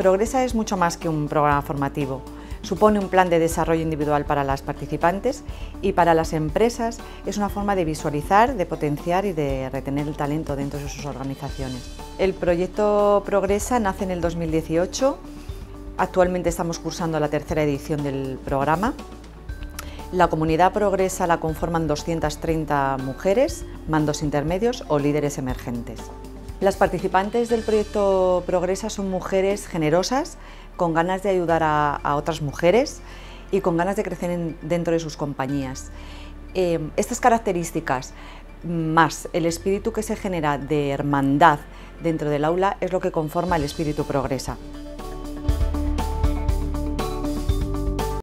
Progresa es mucho más que un programa formativo. Supone un plan de desarrollo individual para las participantes y para las empresas es una forma de visualizar, de potenciar y de retener el talento dentro de sus organizaciones. El proyecto Progresa nace en el 2018. Actualmente estamos cursando la tercera edición del programa. La comunidad Progresa la conforman 230 mujeres, mandos intermedios o líderes emergentes. Las participantes del proyecto Progresa son mujeres generosas, con ganas de ayudar a, otras mujeres y con ganas de crecer dentro de sus compañías. Eh, estas características, más el espíritu que se genera de hermandad dentro del aula, es lo que conforma el espíritu Progresa.